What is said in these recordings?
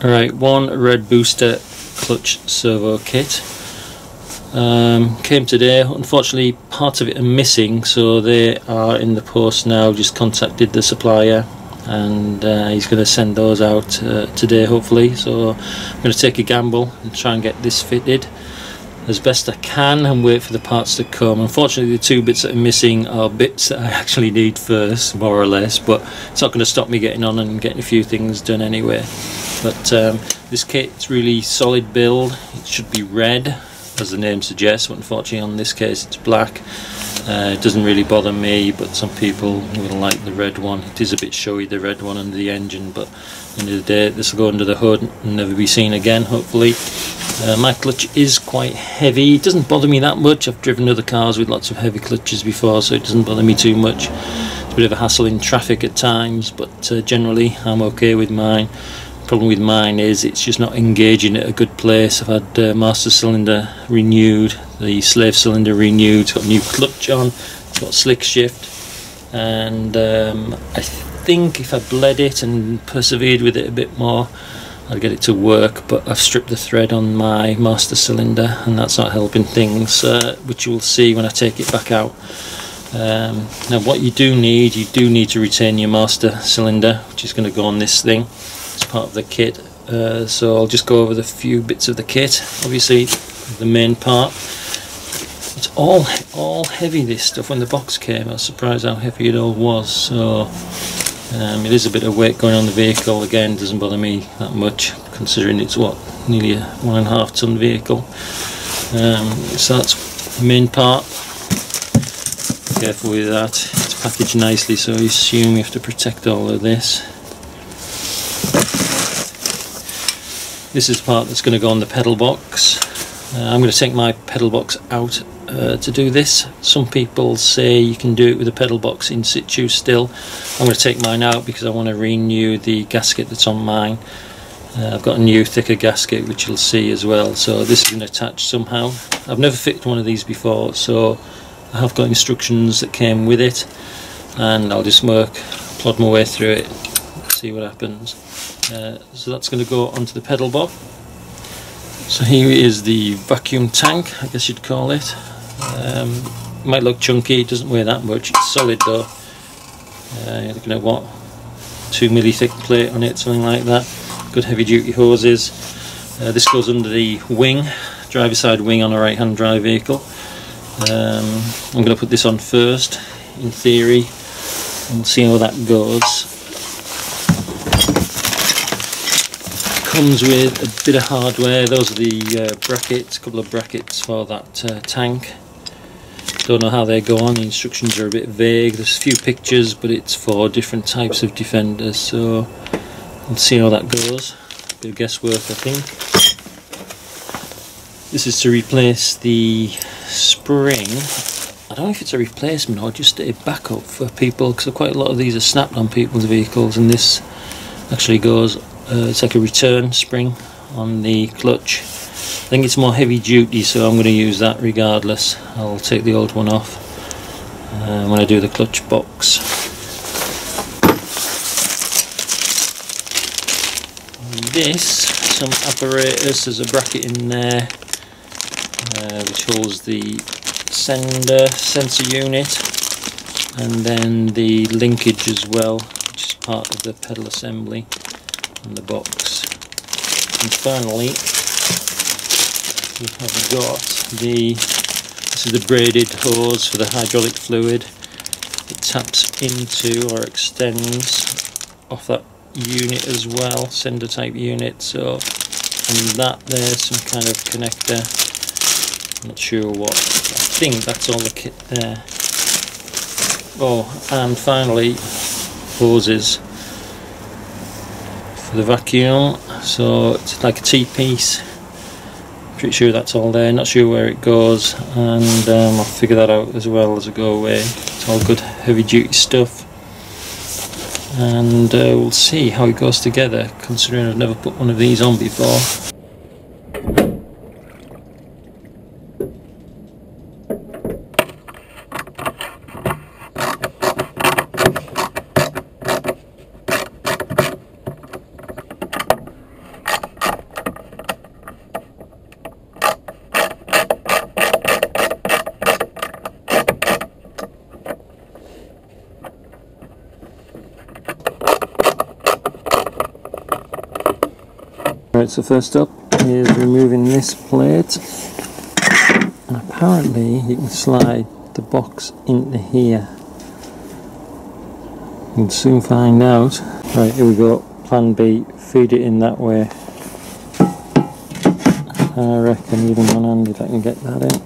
Alright, one red booster clutch servo kit. Um, came today, unfortunately parts of it are missing so they are in the post now, just contacted the supplier and uh, he's going to send those out uh, today hopefully. So I'm going to take a gamble and try and get this fitted as best I can and wait for the parts to come. Unfortunately the two bits that are missing are bits that I actually need first more or less but it's not going to stop me getting on and getting a few things done anyway. But um, this kit's really solid build, it should be red as the name suggests but unfortunately on this case it's black. Uh, it doesn't really bother me but some people will like the red one. It is a bit showy the red one under the engine but at the end of the day this will go under the hood and never be seen again hopefully. Uh, my clutch is quite heavy, it doesn't bother me that much, I've driven other cars with lots of heavy clutches before so it doesn't bother me too much. It's a bit of a hassle in traffic at times but uh, generally I'm okay with mine. Problem with mine is it's just not engaging at a good place. I've had uh, master cylinder renewed, the slave cylinder renewed, it's got new clutch on, it's got slick shift and um, I think if I bled it and persevered with it a bit more I'll get it to work but I've stripped the thread on my master cylinder and that's not helping things uh, which you will see when I take it back out um, now what you do need you do need to retain your master cylinder which is going to go on this thing as part of the kit. Uh, so I'll just go over the few bits of the kit. Obviously the main part. It's all all heavy this stuff. When the box came I was surprised how heavy it all was. So um, it is a bit of weight going on the vehicle, again doesn't bother me that much considering it's what, nearly a one and a half ton vehicle. Um, so that's the main part. Careful with that, it's packaged nicely so I assume you have to protect all of this. This is the part that's going to go on the pedal box. Uh, I'm going to take my pedal box out uh, to do this. Some people say you can do it with a pedal box in situ still. I'm going to take mine out because I want to renew the gasket that's on mine. Uh, I've got a new thicker gasket which you'll see as well so this is going to attach somehow. I've never fitted one of these before so I have got instructions that came with it and I'll just work, plod my way through it, see what happens. Uh, so that's going to go onto the pedal box. So here is the vacuum tank, I guess you'd call it. Um, might look chunky, it doesn't weigh that much, it's solid though. Uh, you're looking at what, 2 milli thick plate on it, something like that. Good heavy duty hoses. Uh, this goes under the wing, driver side wing on a right hand drive vehicle. Um, I'm going to put this on first, in theory, and see how that goes. Comes with a bit of hardware. Those are the uh, brackets a couple of brackets for that uh, tank. Don't know how they go on. The instructions are a bit vague. There's a few pictures but it's for different types of defenders so we'll see how that goes. A bit of guesswork I think. This is to replace the spring. I don't know if it's a replacement or just a backup for people because quite a lot of these are snapped on people's vehicles and this actually goes uh, it's like a return spring on the clutch. I think it's more heavy duty so I'm going to use that regardless. I'll take the old one off uh, when I do the clutch box. This some apparatus there's a bracket in there uh, which holds the sender sensor unit and then the linkage as well which is part of the pedal assembly in the box. And finally, we have got the, this is the braided hose for the hydraulic fluid. It taps into or extends off that unit as well, sender type unit. So, and that there's some kind of connector. I'm not sure what. I think that's all the kit there. Oh, and finally, hoses for the vacuum. So it's like a T-piece pretty sure that's all there. Not sure where it goes. And um, I'll figure that out as well as I go away. It's all good heavy duty stuff. And uh, we'll see how it goes together considering I've never put one of these on before so first up is removing this plate. And apparently you can slide the box into here. We'll soon find out. Right, here we go. Plan B, feed it in that way. I reckon even one-handed I can get that in.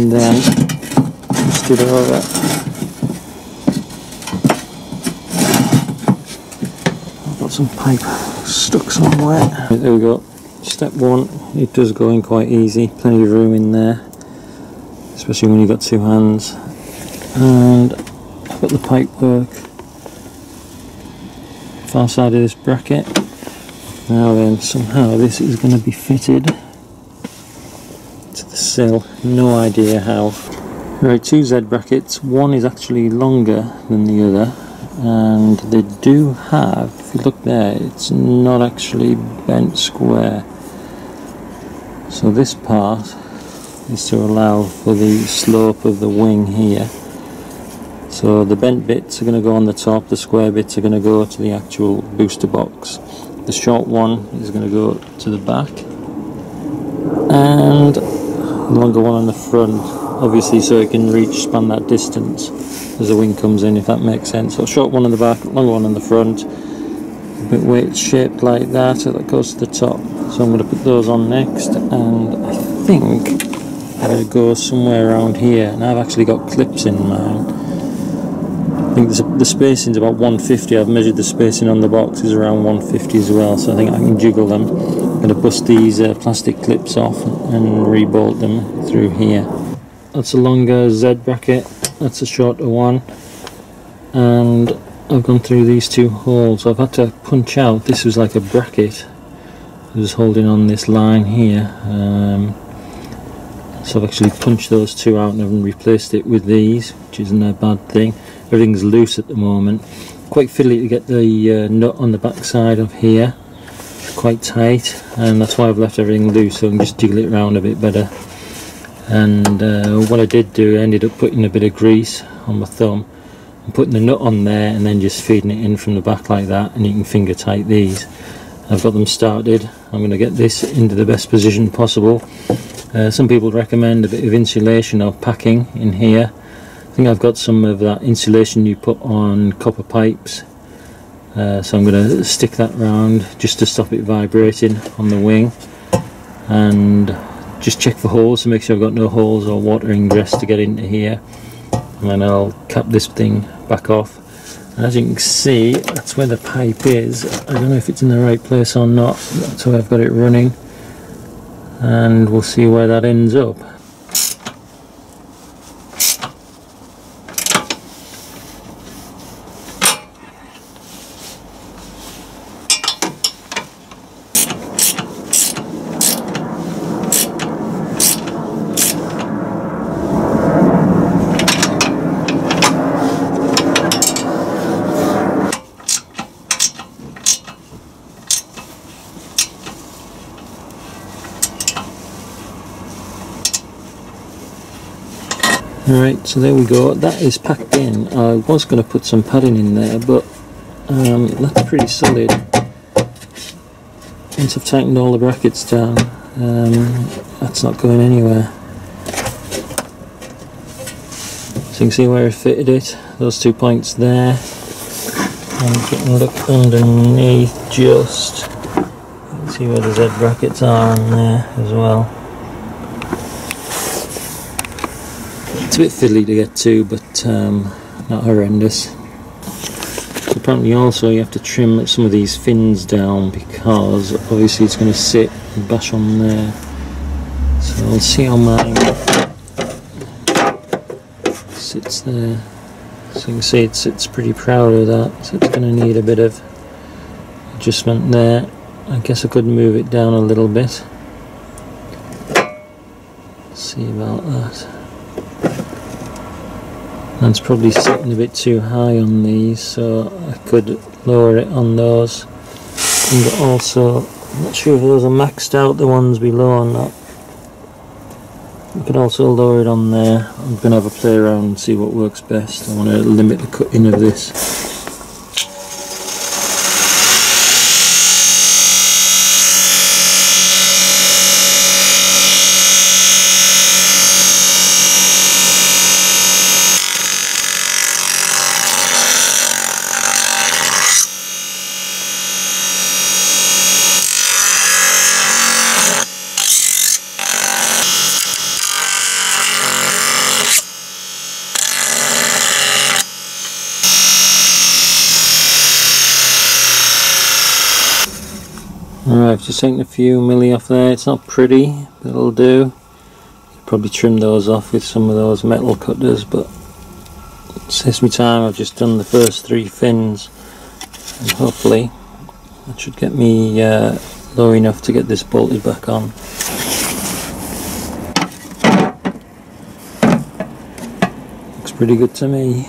And then just it over. I've got some pipe stuck somewhere. There we go. Step one, it does go in quite easy, plenty of room in there, especially when you've got two hands. And I've got the pipe work far side of this bracket. Now then, somehow this is going to be fitted to the sill. No idea how. Right, two Z brackets. One is actually longer than the other, and they do have, if you look there, it's not actually bent square. So this part is to allow for the slope of the wing here. So the bent bits are going to go on the top, the square bits are going to go to the actual booster box. The short one is going to go to the back and the longer one on the front obviously so it can reach span that distance as the wing comes in if that makes sense. So short one in the back, longer one in the front, a bit weight shaped like that so that goes to the top. So I'm going to put those on next and I think I'm going to go somewhere around here and I've actually got clips in mine I think the spacing is about 150. I've measured the spacing on the box is around 150 as well, so I think I can jiggle them. I'm going to bust these uh, plastic clips off and re-bolt them through here. That's a longer Z bracket, that's a shorter one, and I've gone through these two holes. I've had to punch out, this was like a bracket, it was holding on this line here. Um, so I've actually punched those two out and I've replaced it with these, which isn't a bad thing. Everything's loose at the moment. Quite fiddly to get the uh, nut on the back side of here. Quite tight. And that's why I've left everything loose so I can just jiggle it around a bit better and uh, what I did do I ended up putting a bit of grease on my thumb and putting the nut on there and then just feeding it in from the back like that and you can finger tight these. I've got them started. I'm going to get this into the best position possible. Uh, some people recommend a bit of insulation or packing in here. I think I've got some of that insulation you put on copper pipes. Uh, so I'm going to stick that round just to stop it vibrating on the wing. And just check for holes to make sure I've got no holes or water ingress to get into here. And then I'll cap this thing back off. And as you can see that's where the pipe is. I don't know if it's in the right place or not. That's why I've got it running. And we'll see where that ends up Right, so there we go. That is packed in. I was going to put some padding in there, but um, that's pretty solid. Once I've tightened all the brackets down, um, that's not going anywhere. So you can see where I fitted it. Those two points there. And look underneath just. see where the Z brackets are on there as well. It's a bit fiddly to get to, but um, not horrendous. So apparently also you have to trim some of these fins down because obviously it's going to sit and bash on there. So I'll see how mine sits there. So you can see it sits pretty proud of that, so it's going to need a bit of adjustment there. I guess I could move it down a little bit. see about. That's probably sitting a bit too high on these, so I could lower it on those. And also, I'm not sure if those are maxed out, the ones below or not. You could also lower it on there. I'm going to have a play around and see what works best. I want to limit the cutting of this. I've just taken a few milli off there. It's not pretty, but it'll do. Probably trim those off with some of those metal cutters, but it saves me time. I've just done the first three fins, and hopefully that should get me uh, low enough to get this bolted back on. Looks pretty good to me.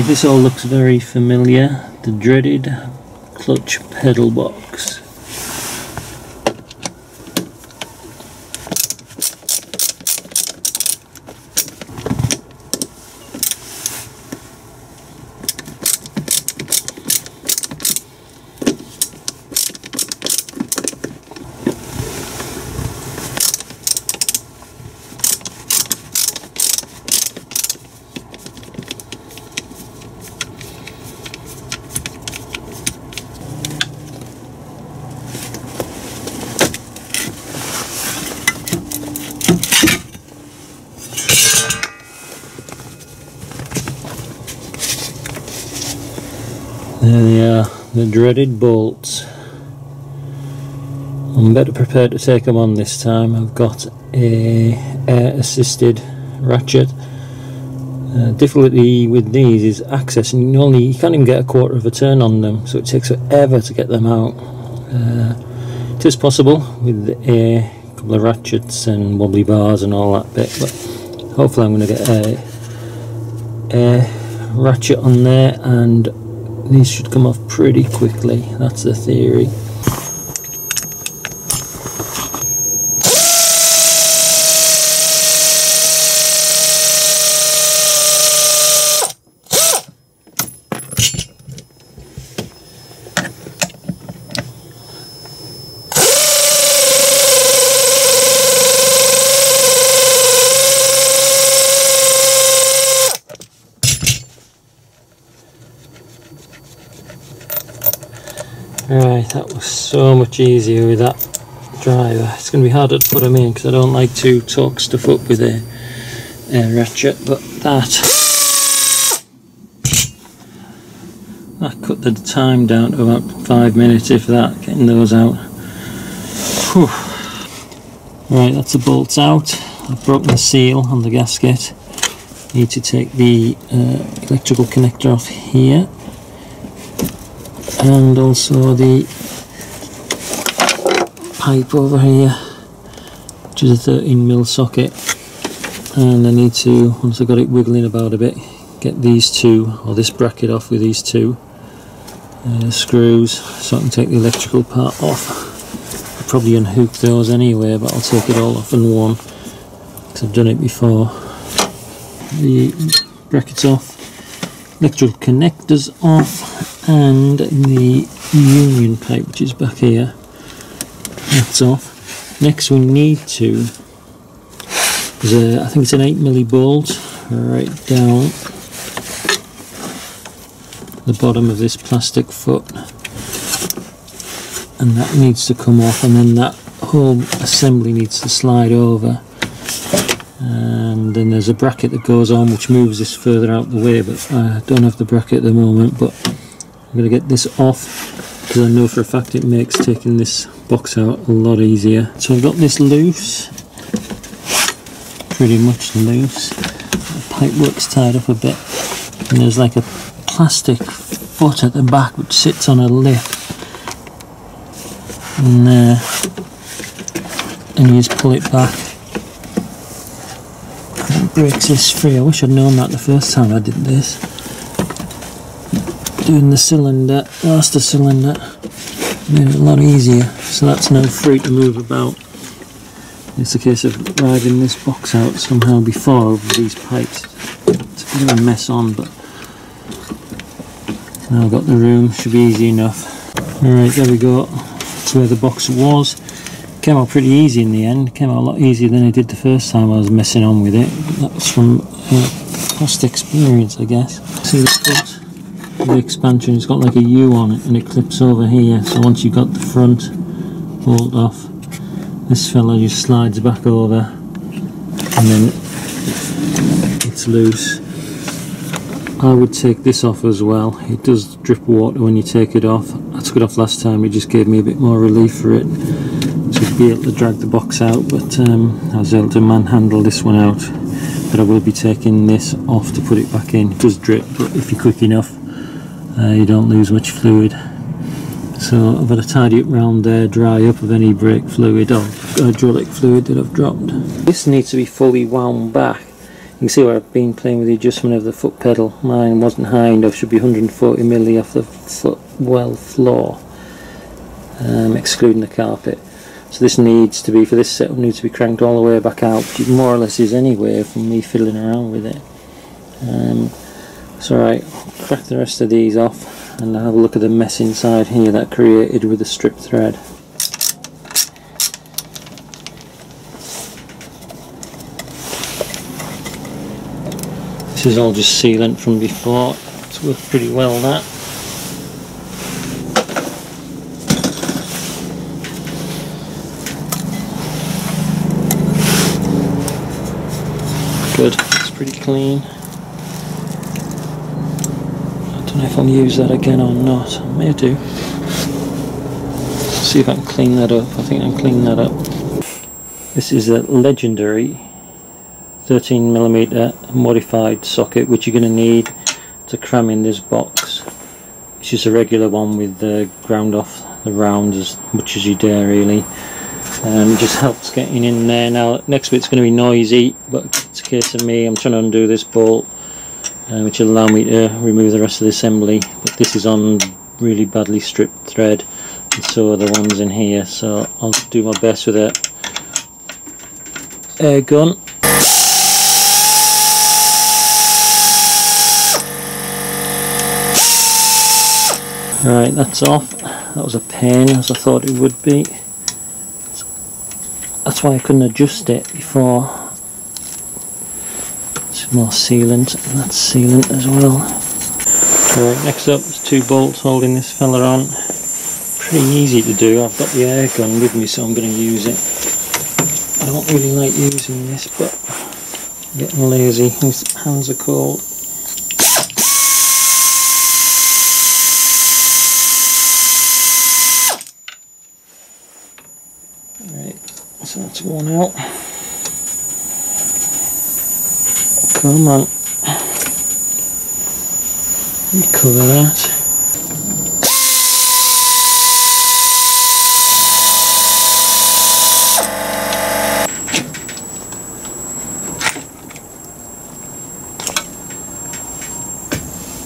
This all looks very familiar. The dreaded clutch pedal box. There they are, the dreaded bolts. I'm better prepared to take them on this time. I've got a air assisted ratchet. Uh, difficulty with these is access, and you only you can't even get a quarter of a turn on them, so it takes forever to get them out. Uh, it is possible with a couple of ratchets and wobbly bars and all that bit, but hopefully I'm going to get a, a ratchet on there and these should come off pretty quickly that's the theory Right, that was so much easier with that driver. It's going to be harder to put them in because I don't like to torque stuff up with a, a ratchet, but that I cut the time down to about five minutes, if that, getting those out. Whew. Right, that's the bolts out. I've broken the seal on the gasket. Need to take the uh, electrical connector off here and also the pipe over here which is a 13 mil socket. And I need to once I've got it wiggling about a bit get these two or this bracket off with these two uh, screws so I can take the electrical part off. I'll probably unhook those anyway but I'll take it all off in one because I've done it before. The brackets off electrical connectors off and the union pipe which is back here that's off next we need to is a, I think it's an 8 milli bolt right down the bottom of this plastic foot. And that needs to come off and then that whole assembly needs to slide over. And then there's a bracket that goes on which moves this further out the way but I don't have the bracket at the moment but I'm going to get this off because I know for a fact it makes taking this box out a lot easier. So I've got this loose, pretty much loose. The pipe work's tied up a bit and there's like a plastic foot at the back which sits on a lip and there and you just pull it back and it breaks this free. I wish I'd known that the first time I did this. Doing the cylinder, master cylinder, made it a lot easier. So that's now free to move about. It's a case of riding this box out somehow before over these pipes. It's a bit of a mess on, but now I've got the room, should be easy enough. Alright, there we go. That's where the box was. Came out pretty easy in the end. Came out a lot easier than it did the first time I was messing on with it. That's from uh, past experience, I guess. See the foot? The expansion, it's got like a U on it and it clips over here. So once you've got the front bolt off, this fella just slides back over and then it's loose. I would take this off as well. It does drip water when you take it off. I took it off last time, it just gave me a bit more relief for it to be able to drag the box out, but um, I was able to manhandle this one out. But I will be taking this off to put it back in. It does drip, but if you're quick enough, uh, you don't lose much fluid. So I've got to tidy up round there, dry up of any brake fluid or hydraulic fluid that I've dropped. This needs to be fully wound back. You can see where I've been playing with the adjustment of the foot pedal. Mine wasn't high enough, should be 140 milli off the foot well floor, um, excluding the carpet. So this needs to be, for this setup, needs to be cranked all the way back out, which it more or less is anyway from me fiddling around with it. Um, so right, crack the rest of these off and have a look at the mess inside here that created with the strip thread. This is all just sealant from before, it's worked pretty well that. Good, it's pretty clean don't know if I'll use that again or not. I may do. See if I can clean that up. I think I can clean that up. This is a legendary 13mm modified socket which you're going to need to cram in this box. It's just a regular one with the ground off the round as much as you dare really. Um, just helps getting in there. Now next bit's going to be noisy but it's a case of me, I'm trying to undo this bolt uh, which will allow me to remove the rest of the assembly but this is on really badly stripped thread and so are the ones in here so I'll do my best with it air gun Right, that's off. That was a pain as I thought it would be. That's why I couldn't adjust it before more sealant, and that's sealant as well. Right, next up there's two bolts holding this fella on. Pretty easy to do, I've got the air gun with me so I'm going to use it. I don't really like using this but I'm getting lazy, his hands are cold. So that's one out. Come on. Recover that.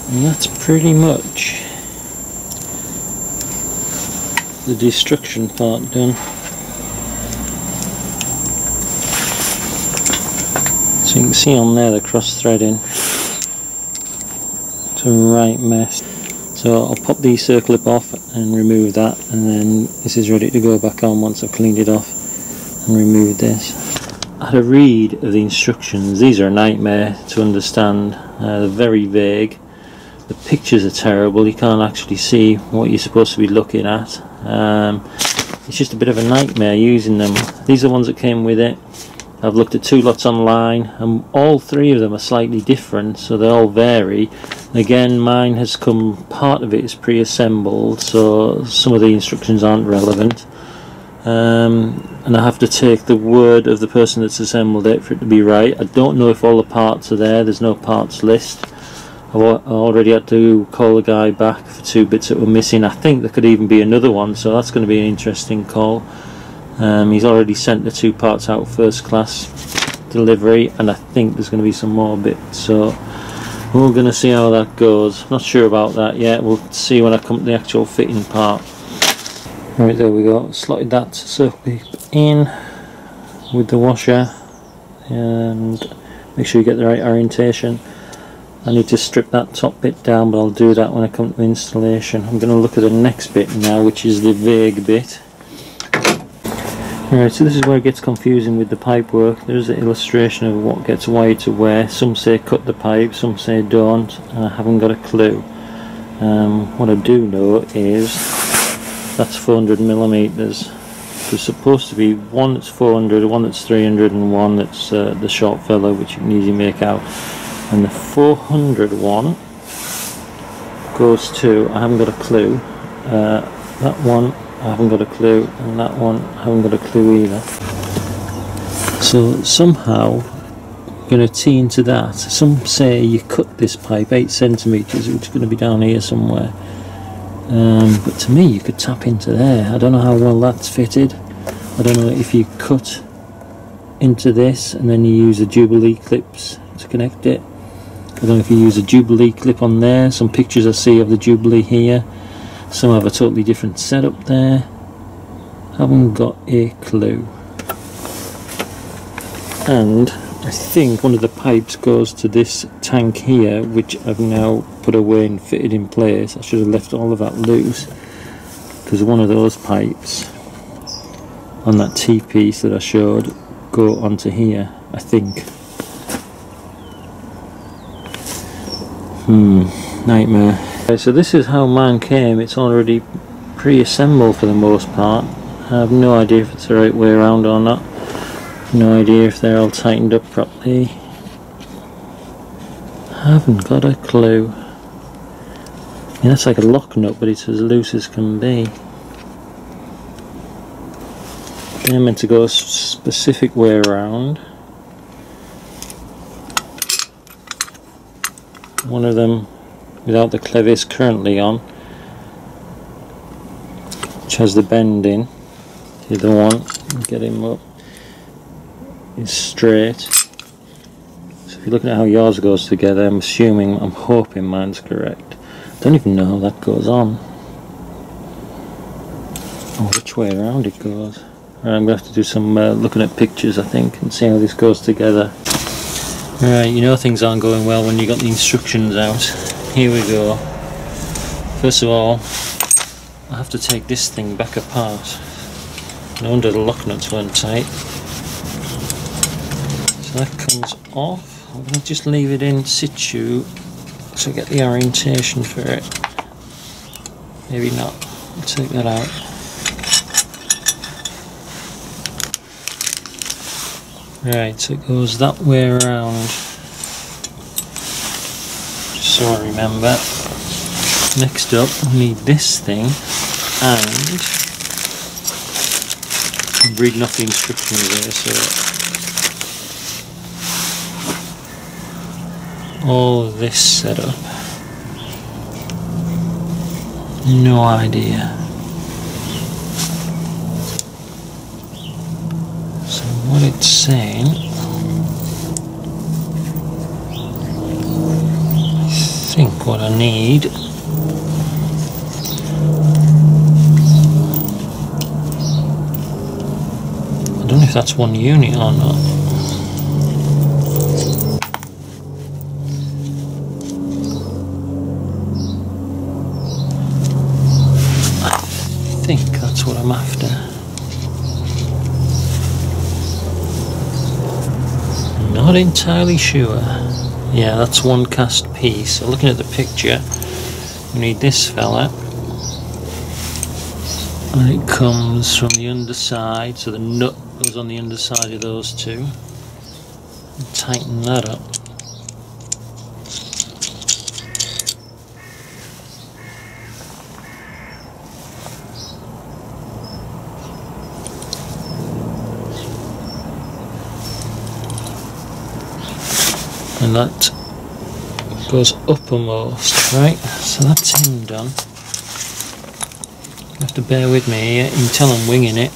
And that's pretty much the destruction part done. So you can see on there the cross threading. It's a right mess. So I'll pop the circlip off and remove that and then this is ready to go back on once I've cleaned it off and removed this. I had a read of the instructions. These are a nightmare to understand. Uh, they're very vague. The pictures are terrible. You can't actually see what you're supposed to be looking at. Um, it's just a bit of a nightmare using them. These are the ones that came with it. I've looked at two lots online and all three of them are slightly different so they all vary. Again mine has come part of it is pre-assembled so some of the instructions aren't relevant. Um, and I have to take the word of the person that's assembled it for it to be right. I don't know if all the parts are there. There's no parts list. I already had to call the guy back for two bits that were missing. I think there could even be another one so that's going to be an interesting call um, he's already sent the two parts out first class delivery and I think there's going to be some more bits so we're going to see how that goes. Not sure about that yet. We'll see when I come to the actual fitting part. Right there we go. Slotted that circlip in with the washer and make sure you get the right orientation. I need to strip that top bit down but I'll do that when I come to installation. I'm going to look at the next bit now which is the vague bit Alright, so this is where it gets confusing with the pipe work. There's an illustration of what gets wired to where. Some say cut the pipe, some say don't. I haven't got a clue. Um, what I do know is that's 400 millimeters. There's supposed to be one that's 400, one that's 300, and one that's uh, the short fellow, which you can easily make out. And the 400 one goes to, I haven't got a clue, uh, that one I haven't got a clue and that one. I haven't got a clue either. So somehow I'm going to tee into that. Some say you cut this pipe 8 centimetres which is going to be down here somewhere. Um, but to me you could tap into there. I don't know how well that's fitted. I don't know if you cut into this and then you use a Jubilee clips to connect it. I don't know if you use a Jubilee clip on there. Some pictures I see of the Jubilee here some have a totally different setup there. Haven't got a clue. And I think one of the pipes goes to this tank here, which I've now put away and fitted in place. I should have left all of that loose because one of those pipes on that T-piece that I showed go onto here, I think. Hmm, nightmare. Okay, so this is how mine came. It's already pre-assembled for the most part. I have no idea if it's the right way around or not. No idea if they're all tightened up properly. I haven't got a clue. I mean, that's like a lock nut, but it's as loose as can be. They're meant to go a specific way around. One of them without the clevis currently on which has the bend in. The other one get him up is straight. So if you're looking at how yours goes together I'm assuming I'm hoping mine's correct. Don't even know how that goes on. Or which way around it goes. Right, I'm going to have to do some uh, looking at pictures I think and see how this goes together. Right, you know things aren't going well when you got the instructions out here we go. First of all, I have to take this thing back apart. No wonder the lock nuts weren't tight. So that comes off. I'm going to just leave it in situ to get the orientation for it. Maybe not. I'll take that out. Right, so it goes that way around so I remember. Next up, we need this thing and I'm reading off the instructions there, so all this setup. No idea. So what it's saying think what I need. I don't know if that's one unit or not. I think that's what I'm after. Not entirely sure yeah, that's one cast piece. So looking at the picture, we need this fella. And it comes from the underside, so the nut goes on the underside of those two. And tighten that up. That goes uppermost right so that's him done you have to bear with me here tell I'm winging it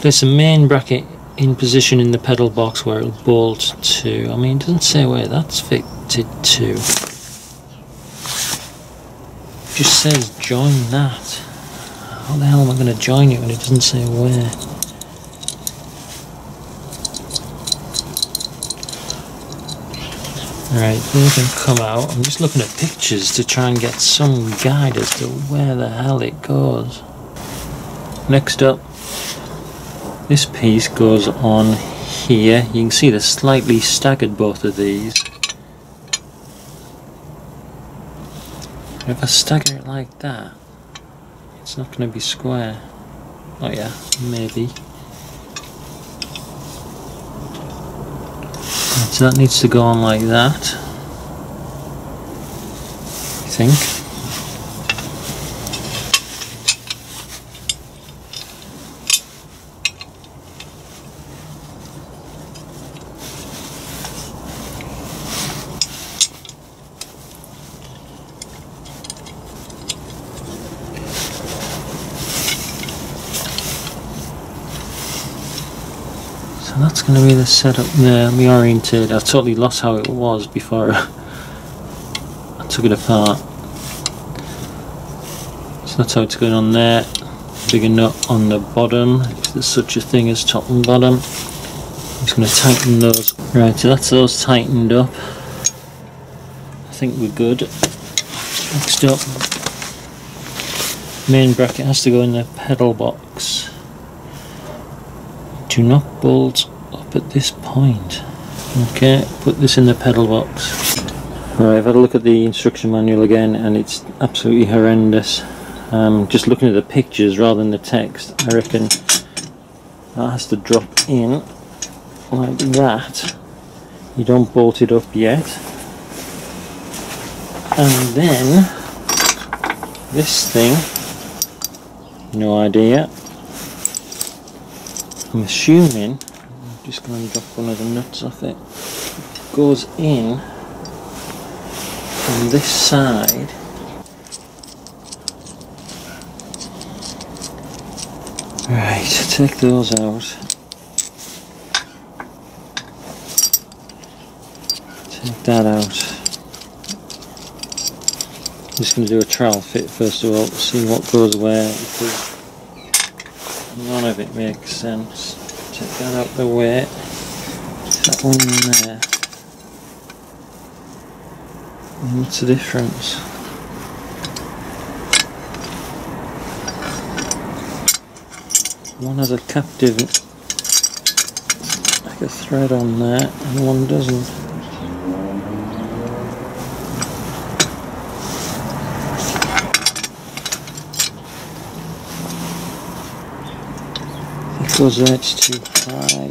there's a main bracket in position in the pedal box where it'll bolt to I mean it doesn't say where that's fitted to. just says join that. How the hell am I going to join it when it doesn't say where? Right, can come out. I'm just looking at pictures to try and get some guide as to where the hell it goes. Next up, this piece goes on here. You can see they're slightly staggered both of these. If I stagger it like that, it's not going to be square. Oh yeah, maybe. So that needs to go on like that. I think. To be the setup there. Me oriented. I've totally lost how it was before I took it apart. So that's how it's going on there. Bigger nut on the bottom. If there's such a thing as top and bottom. I'm just going to tighten those. Right, so that's those tightened up. I think we're good. Next up, main bracket has to go in the pedal box do not bolt up at this point. Okay put this in the pedal box. Right I've had a look at the instruction manual again and it's absolutely horrendous. Um, just looking at the pictures rather than the text I reckon that has to drop in like that. You don't bolt it up yet. And then this thing no idea. I'm assuming, just going to drop one of the nuts off it, goes in from this side Right, take those out. Take that out. I'm just going to do a trial fit first of all, see what goes where none of it makes sense. Take that out the way. That one in there. what's the difference? One has a captive like a thread on there and one doesn't. Goes there, it's too high.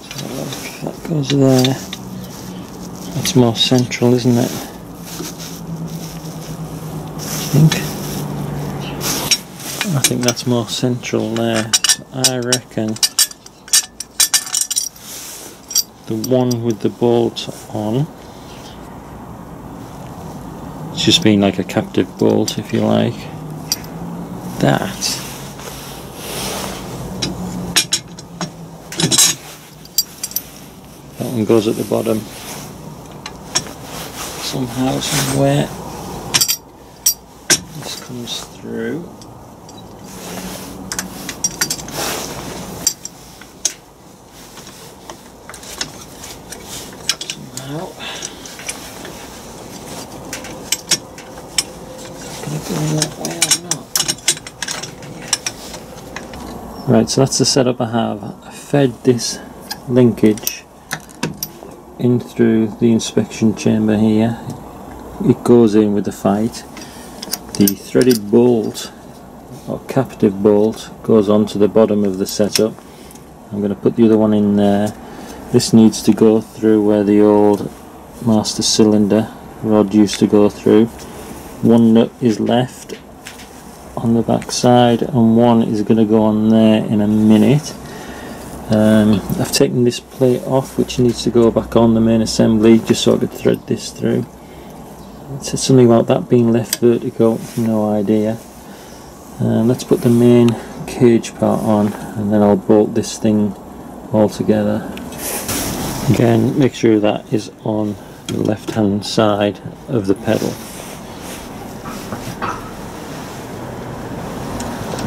So that goes there. That's more central, isn't it? I think. I think that's more central there. I reckon the one with the bolt on it's just been like a captive bolt if you like that and goes at the bottom. Somehow, somewhere this comes through. Somehow. Right, so that's the setup I have. I fed this linkage in through the inspection chamber here. It goes in with the fight. The threaded bolt or captive bolt goes onto the bottom of the setup. I'm going to put the other one in there. This needs to go through where the old master cylinder rod used to go through. One nut is left on the back side and one is going to go on there in a minute um, I've taken this plate off which needs to go back on the main assembly just so I could thread this through. It says something about that being left vertical, no idea. Um, let's put the main cage part on and then I'll bolt this thing all together. Again make sure that is on the left hand side of the pedal.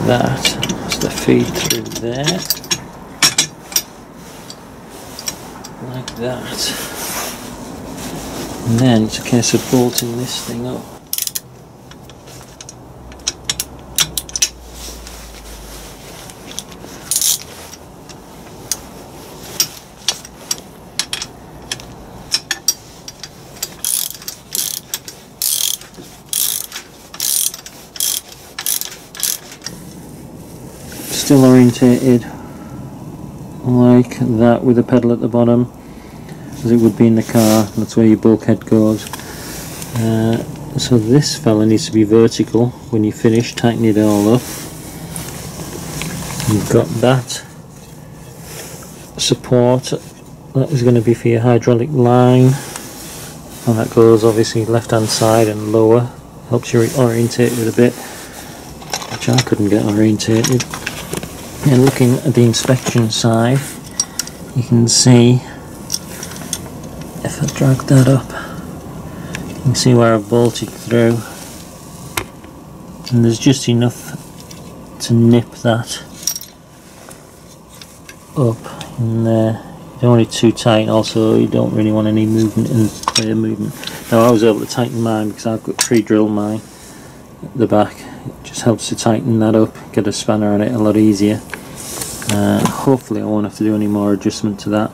That is the feed through there, like that. And then it's a case of bolting this thing up. still orientated like that with a pedal at the bottom as it would be in the car that's where your bulkhead goes. Uh, so this fella needs to be vertical. When you finish tighten it all up. You've got that support that is going to be for your hydraulic line. And that goes obviously left hand side and lower. Helps you orientate it a bit which I couldn't get orientated. And looking at the inspection side you can see if I drag that up. You can see where I've bolted through. And there's just enough to nip that up in there. You don't want it too tight also you don't really want any movement in the movement. Now I was able to tighten mine because I've got pre-drilled mine at the back. It just helps to tighten that up get a spanner on it a lot easier. Uh, hopefully I won't have to do any more adjustment to that.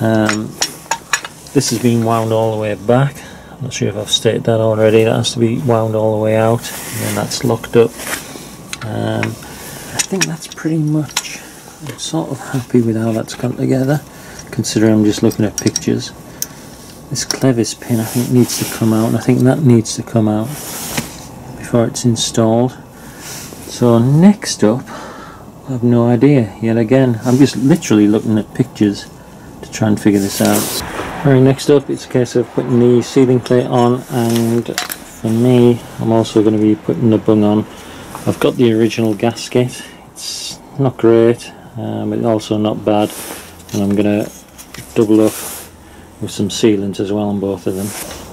Um, this has been wound all the way back. I'm not sure if I've stated that already. That has to be wound all the way out and then that's locked up. Um, I think that's pretty much I'm sort of happy with how that's come together considering I'm just looking at pictures. This clevis pin I think needs to come out and I think that needs to come out before it's installed. So next up I have no idea yet again. I'm just literally looking at pictures to try and figure this out Alright next up it's a case of putting the sealing plate on and for me I'm also going to be putting the bung on. I've got the original gasket. It's not great um, but also not bad and I'm going to double up with some sealant as well on both of them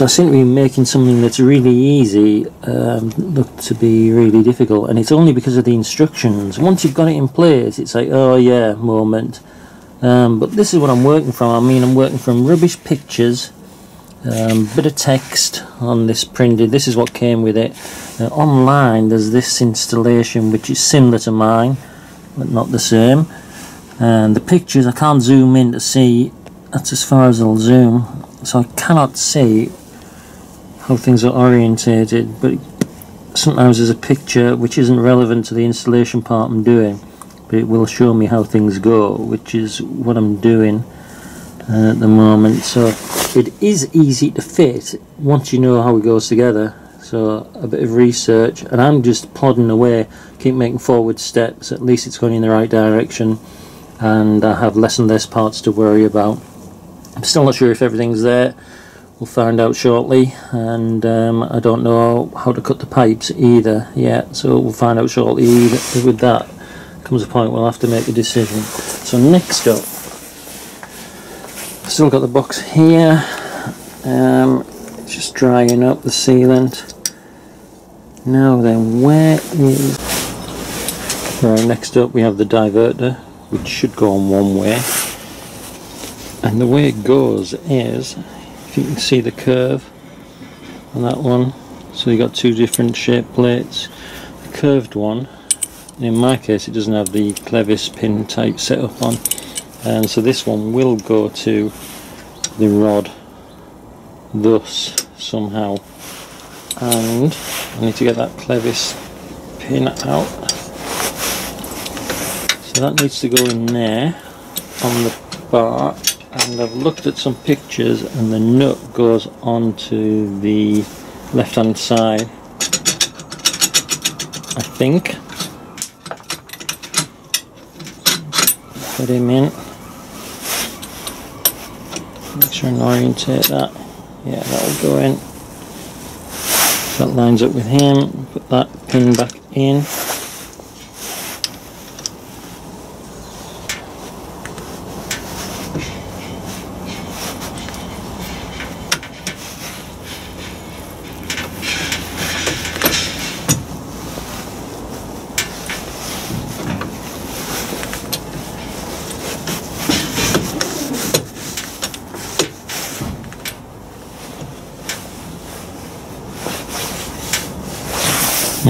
So I seem to be making something that's really easy um, look to be really difficult and it's only because of the instructions. Once you've got it in place it's like oh yeah moment. Um, but this is what I'm working from. I mean I'm working from rubbish pictures, um, bit of text on this printed. This is what came with it. Uh, online there's this installation which is similar to mine but not the same. And the pictures I can't zoom in to see that's as far as I'll zoom so I cannot see how things are orientated but sometimes there's a picture which isn't relevant to the installation part I'm doing but it will show me how things go which is what I'm doing uh, at the moment. So it is easy to fit once you know how it goes together. So a bit of research and I'm just plodding away keep making forward steps. At least it's going in the right direction and I have less and less parts to worry about. I'm still not sure if everything's there we'll find out shortly and um, I don't know how to cut the pipes either yet so we'll find out shortly with that comes a point we'll have to make a decision. So next up, still got the box here. Um, just drying up the sealant. Now then, where is... Right, next up we have the diverter, which should go on one way. And the way it goes is, if you can see the curve on that one, so you've got two different shape plates. The curved one, in my case it doesn't have the clevis pin type set up on, and so this one will go to the rod thus somehow. And I need to get that clevis pin out. So that needs to go in there on the bar and I've looked at some pictures and the nut goes onto the left hand side I think. Put him in. Make sure and orientate that. Yeah that'll go in. That lines up with him. Put that pin back in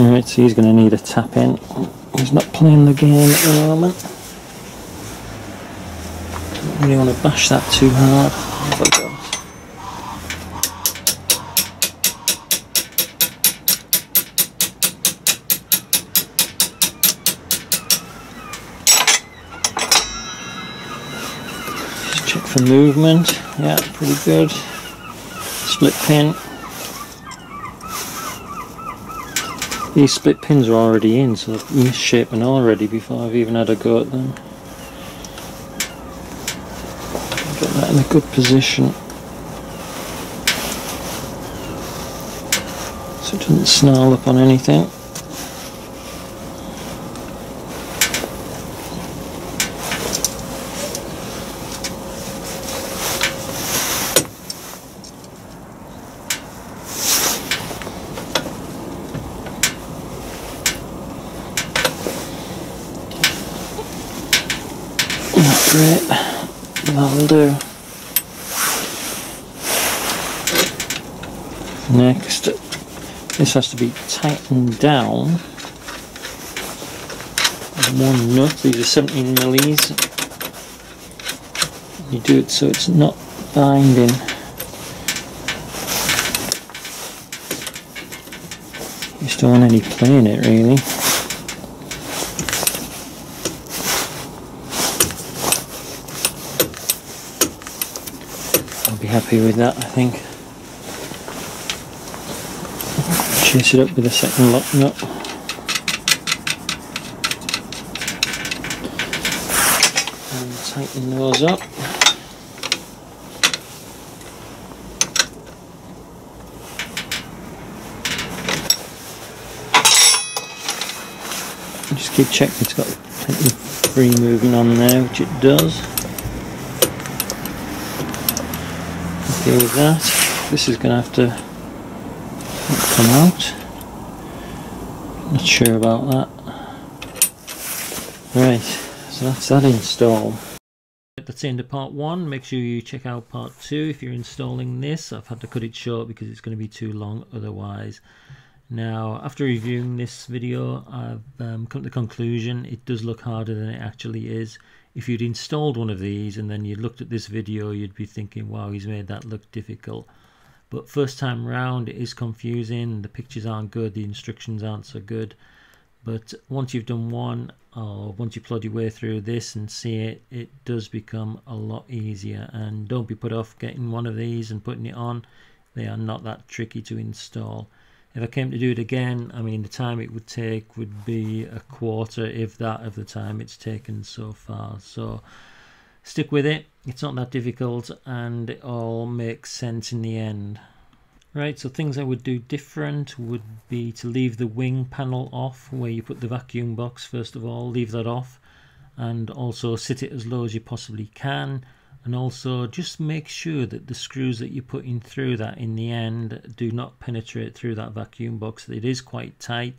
Alright, so he's going to need a tap in. He's not playing the game at the moment. Don't really want to bash that too hard. Check for movement. Yeah, pretty good. Split pin. These split pins are already in, so I've misshapen already before I've even had a go at them. Get that in a good position. So it doesn't snarl up on anything. Great, that'll do. Next, this has to be tightened down. One nut, these are 17 millis. You do it so it's not binding. You just don't want any play in it really. I'll be happy with that I think. Chase it up with a second lock nut. And tighten those up. Just keep checking it's got plenty of free movement on there, which it does. okay with that. This is going to have to come out. Not sure about that. Right, so that's that install. That's the end of part one. Make sure you check out part two if you're installing this. I've had to cut it short because it's going to be too long otherwise. Now, after reviewing this video, I've um, come to the conclusion it does look harder than it actually is if you'd installed one of these and then you looked at this video you'd be thinking wow he's made that look difficult but first time round it is confusing. The pictures aren't good. The instructions aren't so good. But once you've done one or once you plod your way through this and see it it does become a lot easier. And don't be put off getting one of these and putting it on. They are not that tricky to install. If I came to do it again, I mean, the time it would take would be a quarter, if that, of the time it's taken so far. So stick with it. It's not that difficult and it all makes sense in the end. Right, so things I would do different would be to leave the wing panel off where you put the vacuum box first of all, leave that off and also sit it as low as you possibly can and also just make sure that the screws that you're putting through that in the end do not penetrate through that vacuum box. It is quite tight.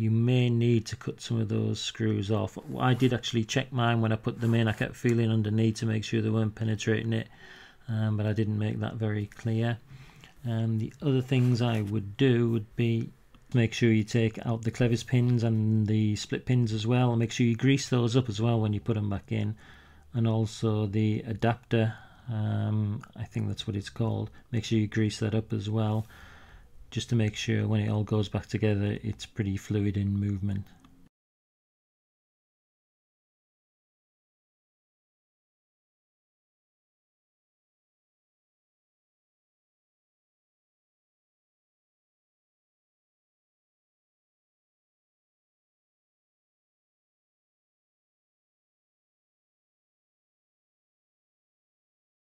You may need to cut some of those screws off. I did actually check mine when I put them in. I kept feeling underneath to make sure they weren't penetrating it, um, but I didn't make that very clear. And the other things I would do would be make sure you take out the clevis pins and the split pins as well. Make sure you grease those up as well when you put them back in. And also the adapter, um, I think that's what it's called. Make sure you grease that up as well, just to make sure when it all goes back together, it's pretty fluid in movement.